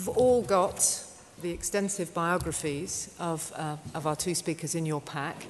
You've all got the extensive biographies of, uh, of our two speakers in your pack.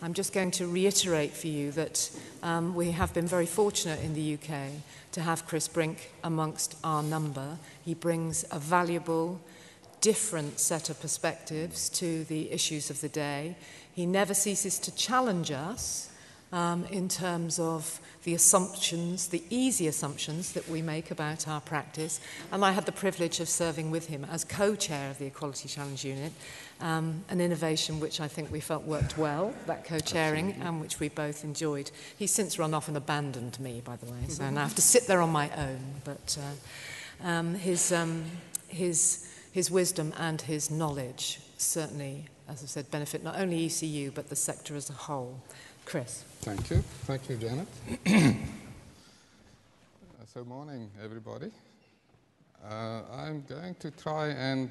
I'm just going to reiterate for you that um, we have been very fortunate in the UK to have Chris Brink amongst our number. He brings a valuable, different set of perspectives to the issues of the day. He never ceases to challenge us um, in terms of the assumptions, the easy assumptions that we make about our practice. And I had the privilege of serving with him as co-chair of the Equality Challenge Unit, um, an innovation which I think we felt worked well, that co-chairing, and which we both enjoyed. He's since run off and abandoned me, by the way, so now I have to sit there on my own. But uh, um, his, um, his, his wisdom and his knowledge certainly, as I said, benefit not only ECU, but the sector as a whole. Chris. Thank you. Thank you, Janet. so, morning, everybody. Uh, I'm going to try and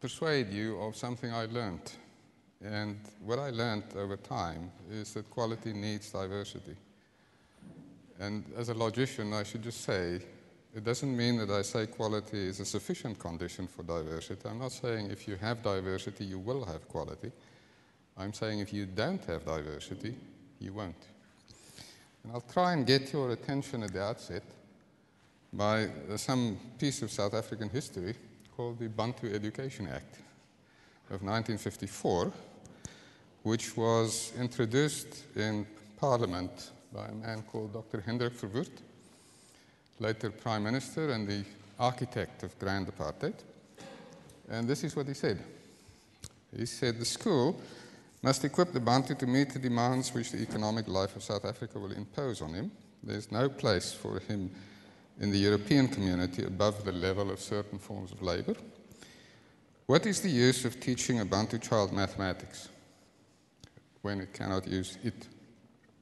persuade you of something I learned. And what I learned over time is that quality needs diversity. And as a logician, I should just say, it doesn't mean that I say quality is a sufficient condition for diversity. I'm not saying if you have diversity, you will have quality. I'm saying if you don't have diversity, you won't. And I'll try and get your attention at the outset by uh, some piece of South African history called the Bantu Education Act of 1954, which was introduced in Parliament by a man called Dr. Hendrik Verwoerd, later Prime Minister and the architect of Grand Apartheid. And this is what he said. He said the school must equip the Bantu to meet the demands which the economic life of South Africa will impose on him. There's no place for him in the European community above the level of certain forms of labor. What is the use of teaching a Bantu child mathematics when it cannot use it,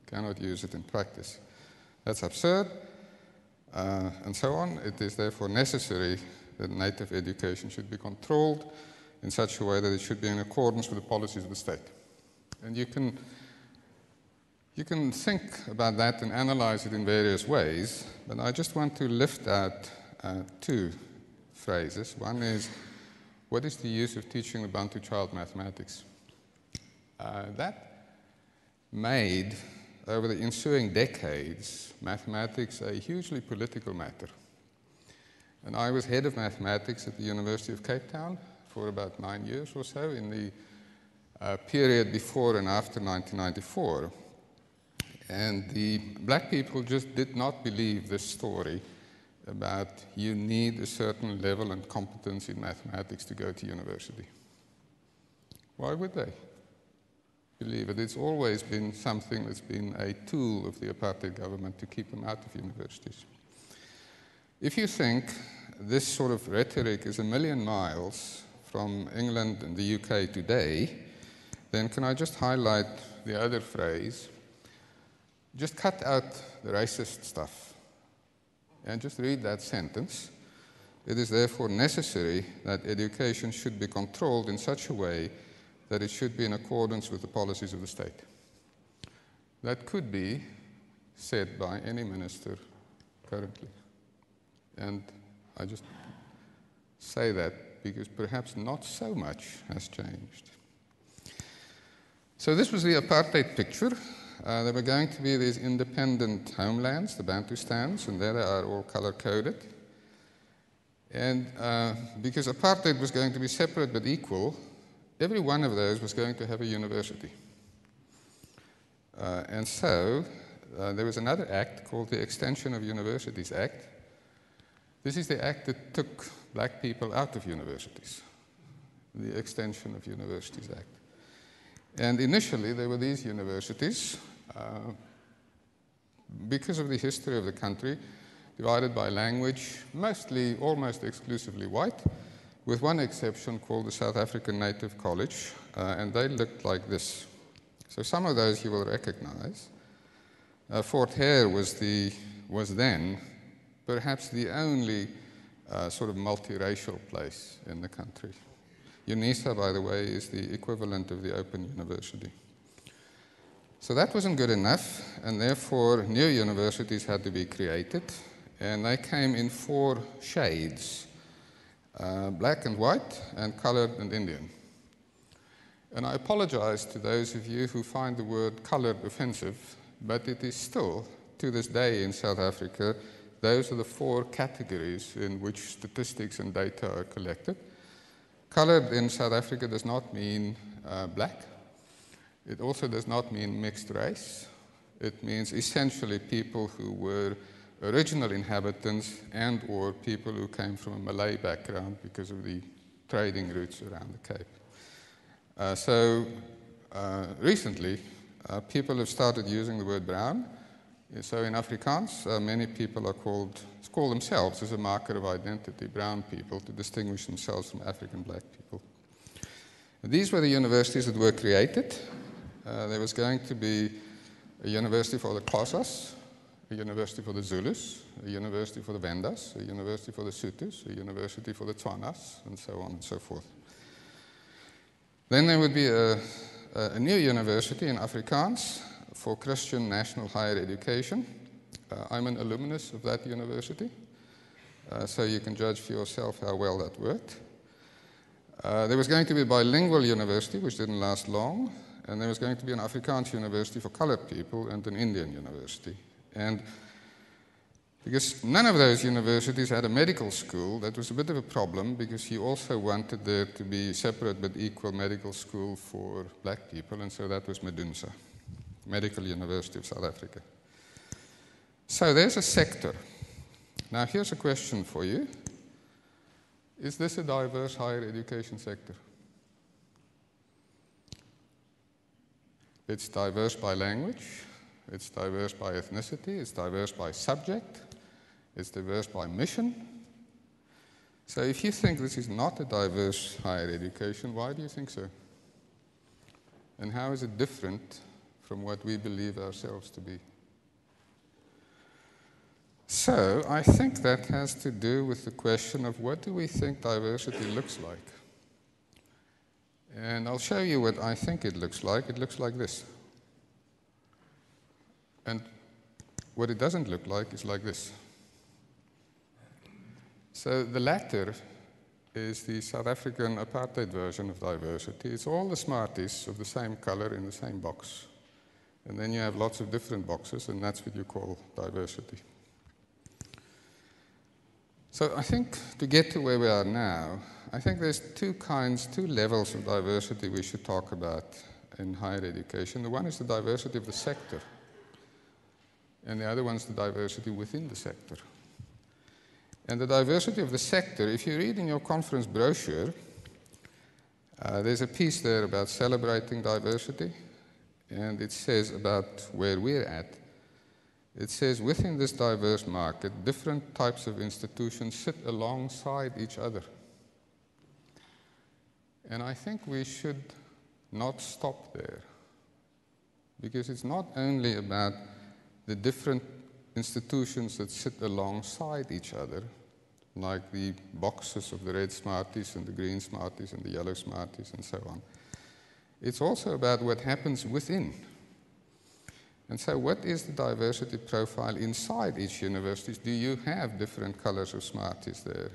cannot use it in practice? That's absurd, uh, and so on. It is therefore necessary that native education should be controlled in such a way that it should be in accordance with the policies of the state. And you can, you can think about that and analyze it in various ways, but I just want to lift out uh, two phrases. One is, what is the use of teaching a Bantu child mathematics? Uh, that made, over the ensuing decades, mathematics a hugely political matter. And I was head of mathematics at the University of Cape Town for about nine years or so in the uh, period before and after 1994. And the black people just did not believe this story about you need a certain level and competence in mathematics to go to university. Why would they believe it? It's always been something that's been a tool of the apartheid government to keep them out of universities. If you think this sort of rhetoric is a million miles from England and the UK today, then can I just highlight the other phrase? Just cut out the racist stuff and just read that sentence. It is therefore necessary that education should be controlled in such a way that it should be in accordance with the policies of the state. That could be said by any minister currently. And I just say that because perhaps not so much has changed. So this was the apartheid picture. Uh, there were going to be these independent homelands, the Bantustans, and there they are all color coded. And uh, because apartheid was going to be separate but equal, every one of those was going to have a university. Uh, and so uh, there was another act called the Extension of Universities Act. This is the act that took black people out of universities, the Extension of Universities Act. And initially, there were these universities, uh, because of the history of the country, divided by language, mostly, almost exclusively white, with one exception called the South African Native College, uh, and they looked like this. So some of those you will recognize. Uh, Fort Hare was, the, was then perhaps the only uh, sort of multiracial place in the country. UNISA, by the way, is the equivalent of the Open University. So that wasn't good enough, and therefore new universities had to be created, and they came in four shades uh, black and white, and colored and Indian. And I apologize to those of you who find the word colored offensive, but it is still, to this day in South Africa, those are the four categories in which statistics and data are collected. Colored in South Africa does not mean uh, black. It also does not mean mixed race. It means essentially people who were original inhabitants and or people who came from a Malay background because of the trading routes around the Cape. Uh, so uh, recently, uh, people have started using the word brown. So in Afrikaans, uh, many people are called, call themselves as a marker of identity, brown people, to distinguish themselves from African black people. These were the universities that were created. Uh, there was going to be a university for the Xhosas, a university for the Zulus, a university for the Vendas, a university for the Sothos, a university for the Tswanas, and so on and so forth. Then there would be a, a new university in Afrikaans for Christian National Higher Education. Uh, I'm an alumnus of that university, uh, so you can judge for yourself how well that worked. Uh, there was going to be a bilingual university, which didn't last long, and there was going to be an Afrikaans university for colored people and an Indian university. And because none of those universities had a medical school, that was a bit of a problem because he also wanted there to be separate but equal medical school for black people, and so that was Medunsa, Medical University of South Africa. So there's a sector. Now, here's a question for you Is this a diverse higher education sector? It's diverse by language, it's diverse by ethnicity, it's diverse by subject, it's diverse by mission. So if you think this is not a diverse higher education, why do you think so? And how is it different from what we believe ourselves to be? So I think that has to do with the question of what do we think diversity looks like? And I'll show you what I think it looks like. It looks like this. And what it doesn't look like is like this. So the latter is the South African apartheid version of diversity. It's all the Smarties of the same color in the same box. And then you have lots of different boxes, and that's what you call diversity. So I think to get to where we are now, I think there's two kinds, two levels of diversity we should talk about in higher education. The one is the diversity of the sector and the other one is the diversity within the sector. And the diversity of the sector, if you read in your conference brochure, uh, there's a piece there about celebrating diversity, and it says about where we're at. It says within this diverse market, different types of institutions sit alongside each other. And I think we should not stop there, because it's not only about the different institutions that sit alongside each other, like the boxes of the red Smarties and the green Smarties and the yellow Smarties and so on. It's also about what happens within. And so, what is the diversity profile inside each university? Do you have different colors of Smarties there?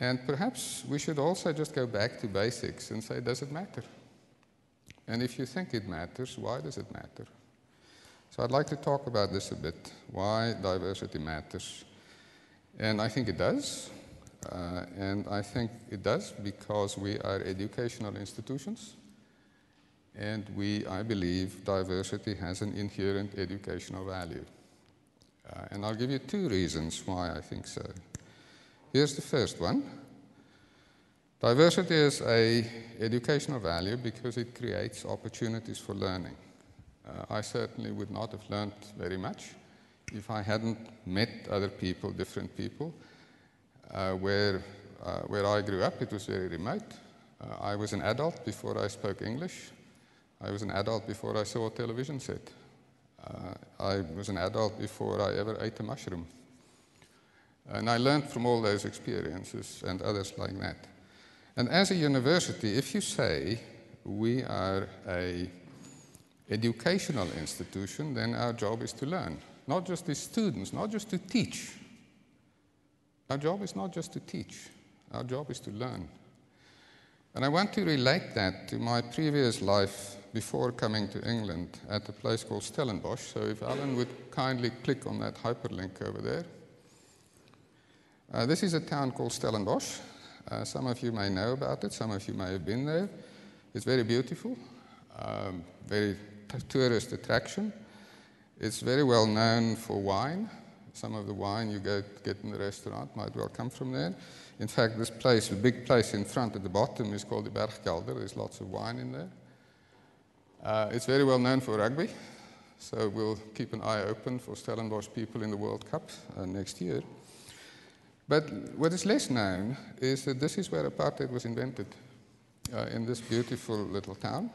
And perhaps we should also just go back to basics and say, does it matter? And if you think it matters, why does it matter? So I'd like to talk about this a bit, why diversity matters. And I think it does. Uh, and I think it does because we are educational institutions. And we, I believe, diversity has an inherent educational value. Uh, and I'll give you two reasons why I think so. Here's the first one. Diversity is a educational value because it creates opportunities for learning. Uh, I certainly would not have learned very much if I hadn't met other people, different people. Uh, where, uh, where I grew up, it was very remote. Uh, I was an adult before I spoke English. I was an adult before I saw a television set. I was an adult before I ever ate a mushroom. And I learned from all those experiences and others like that. And as a university, if you say we are a educational institution, then our job is to learn, not just as students, not just to teach, our job is not just to teach, our job is to learn. And I want to relate that to my previous life before coming to England at a place called Stellenbosch. So if Alan would kindly click on that hyperlink over there. Uh, this is a town called Stellenbosch. Uh, some of you may know about it, some of you may have been there. It's very beautiful, um, very tourist attraction. It's very well known for wine. Some of the wine you get, get in the restaurant might well come from there. In fact, this place, the big place in front at the bottom, is called the Bergkelder. There's lots of wine in there. Uh, it's very well known for rugby, so we'll keep an eye open for Stellenbosch people in the World Cup uh, next year. But what is less known is that this is where apartheid was invented, uh, in this beautiful little town.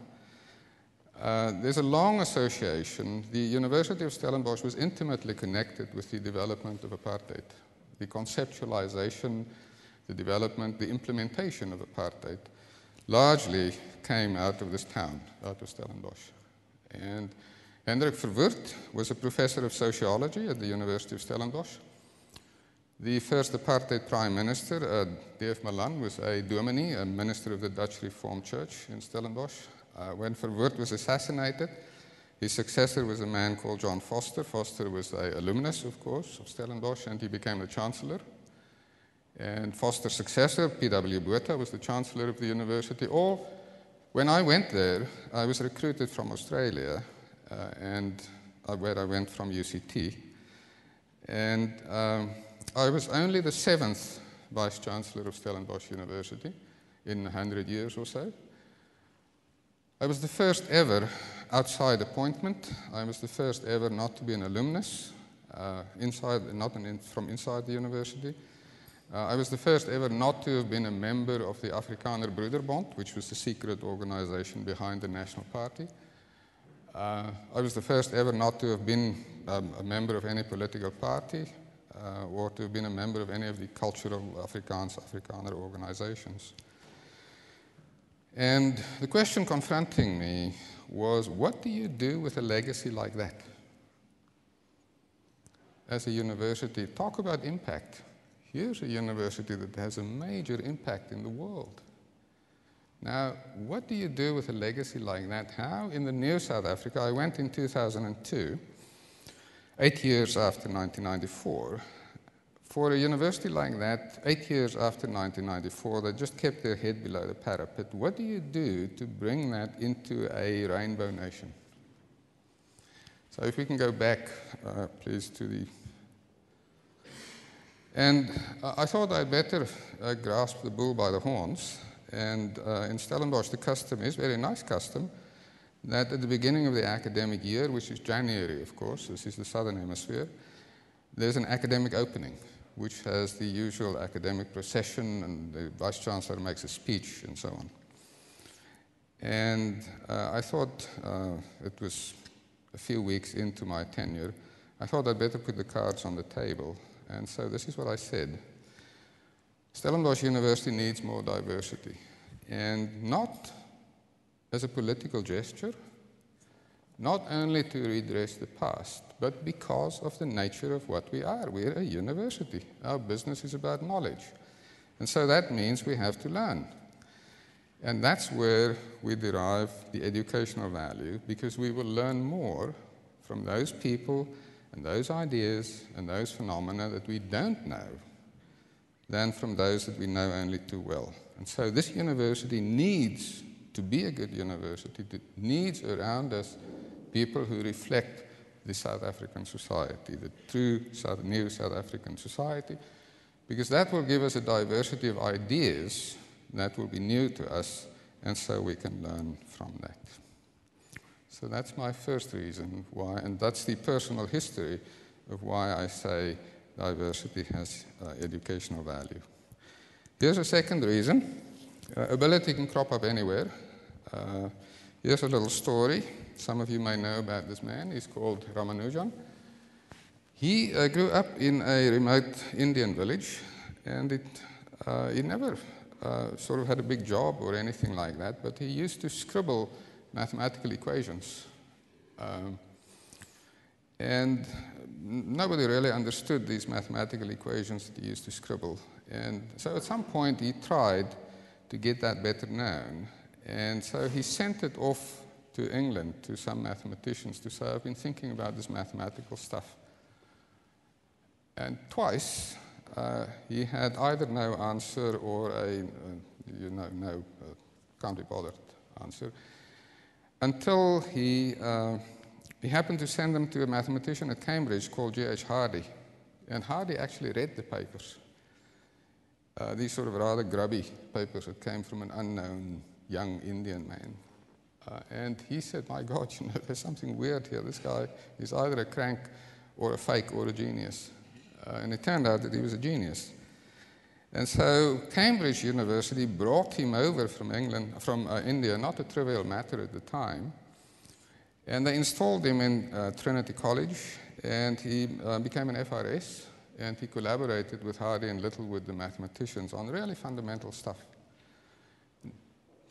Uh, there's a long association. The University of Stellenbosch was intimately connected with the development of apartheid, the conceptualization, the development, the implementation of apartheid largely came out of this town, out of Stellenbosch. And Hendrik Verwoerd was a professor of sociology at the University of Stellenbosch. The first apartheid prime minister, uh, D.F. Malan, was a dominee, a minister of the Dutch Reformed Church in Stellenbosch. Uh, when Verwoerd was assassinated, his successor was a man called John Vorster. Vorster was an alumnus, of course, of Stellenbosch, and he became the chancellor. And Vorster's successor, P.W. Botha, was the chancellor of the university. All, when I went there, I was recruited from Australia, uh, and uh, where I went from UCT. And um, I was only the seventh vice chancellor of Stellenbosch University in 100 years or so. I was the first ever outside appointment. I was the first ever not to be an alumnus, uh, inside, not an in, from inside the university. Uh, I was the first ever not to have been a member of the Afrikaner Broederbond, which was the secret organization behind the National Party. Uh, I was the first ever not to have been um, a member of any political party uh, or to have been a member of any of the cultural Afrikaans, Afrikaner organizations. And the question confronting me was what do you do with a legacy like that? As a university, talk about impact. Here's a university that has a major impact in the world. Now, what do you do with a legacy like that? How, in the new South Africa, I went in 2002, eight years after 1994, for a university like that, eight years after 1994, they just kept their head below the parapet. What do you do to bring that into a rainbow nation? So, if we can go back, uh, please, to the. And I thought I'd better uh, grasp the bull by the horns. And uh, in Stellenbosch, the custom is very nice custom that at the beginning of the academic year, which is January, of course, this is the southern hemisphere, there's an academic opening which has the usual academic procession, and the vice chancellor makes a speech and so on. And uh, I thought uh, it was a few weeks into my tenure, I thought I'd better put the cards on the table. And so this is what I said Stellenbosch University needs more diversity, and not as a political gesture, not only to redress the past, but because of the nature of what we are. We're a university. Our business is about knowledge. And so that means we have to learn. And that's where we derive the educational value, because we will learn more from those people and those ideas and those phenomena that we don't know than from those that we know only too well. And so this university needs to be a good university, it needs around us people who reflect the South African society, the true South, new South African society, because that will give us a diversity of ideas that will be new to us, and so we can learn from that. So that's my first reason why, and that's the personal history of why I say diversity has uh, educational value. Here's a second reason uh, ability can crop up anywhere. Uh, here's a little story. Some of you may know about this man. He's called Ramanujan. He uh, grew up in a remote Indian village, and it, uh, he never uh, sort of had a big job or anything like that, but he used to scribble mathematical equations. Um, and nobody really understood these mathematical equations that he used to scribble. And so at some point he tried to get that better known. And so he sent it off to England to some mathematicians to say, I've been thinking about this mathematical stuff. And twice uh, he had either no answer or a, uh, you know, no, uh, can't be bothered answer. Until he, uh, he happened to send them to a mathematician at Cambridge called G.H. Hardy. And Hardy actually read the papers. Uh, these sort of rather grubby papers that came from an unknown young Indian man. Uh, and he said, My God, you know, there's something weird here. This guy is either a crank or a fake or a genius. Uh, and it turned out that he was a genius. And so Cambridge University brought him over from England, from uh, India, not a trivial matter at the time. And they installed him in uh, Trinity College, and he uh, became an FRS, and he collaborated with Hardy and Littlewood, the mathematicians, on really fundamental stuff.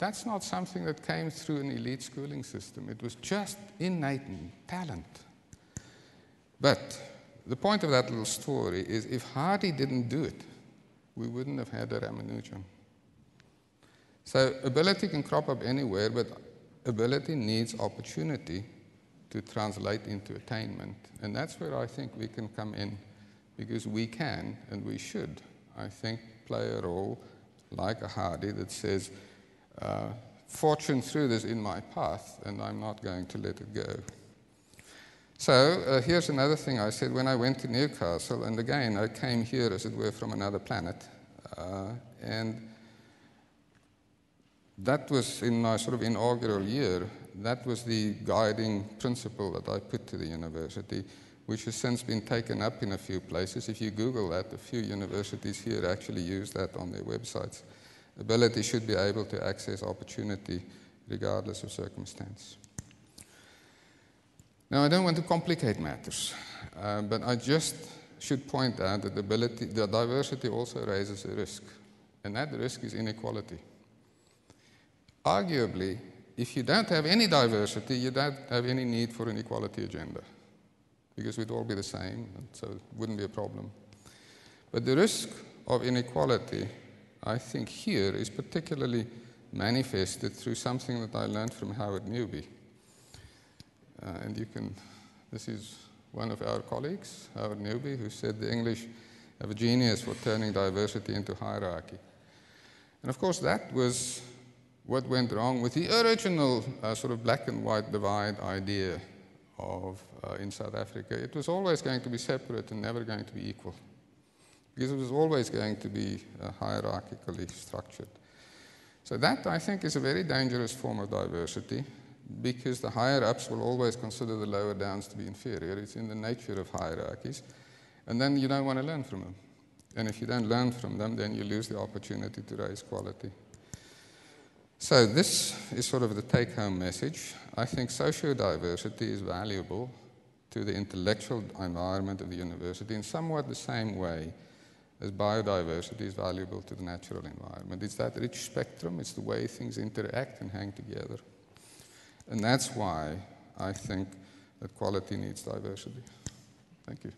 That's not something that came through an elite schooling system. It was just innate talent. But the point of that little story is if Hardy didn't do it, we wouldn't have had a Ramanujan. So ability can crop up anywhere, but ability needs opportunity to translate into attainment. And that's where I think we can come in, because we can and we should, I think, play a role like a Hardy that says, uh, fortune threw this in my path, and I'm not going to let it go. So uh, here's another thing I said when I went to Newcastle, and again, I came here, as it were, from another planet. Uh, and that was in my sort of inaugural year, that was the guiding principle that I put to the university, which has since been taken up in a few places. If you Google that, a few universities here actually use that on their websites ability should be able to access opportunity regardless of circumstance. Now, I don't want to complicate matters, uh, but I just should point out that the ability, the diversity also raises a risk, and that risk is inequality. Arguably, if you don't have any diversity, you don't have any need for an equality agenda, because we'd all be the same, and so it wouldn't be a problem. But the risk of inequality I think here is particularly manifested through something that I learned from Howard Newby. Uh, and you can, this is one of our colleagues, Howard Newby, who said the English have a genius for turning diversity into hierarchy. And of course, that was what went wrong with the original uh, sort of black and white divide idea of uh, in South Africa. It was always going to be separate and never going to be equal because it was always going to be uh, hierarchically structured. So that, I think, is a very dangerous form of diversity because the higher ups will always consider the lower downs to be inferior. It's in the nature of hierarchies. And then you don't want to learn from them. And if you don't learn from them, then you lose the opportunity to raise quality. So this is sort of the take-home message. I think social diversity is valuable to the intellectual environment of the university in somewhat the same way as biodiversity is valuable to the natural environment. It's that rich spectrum, it's the way things interact and hang together. And that's why I think that quality needs diversity. Thank you.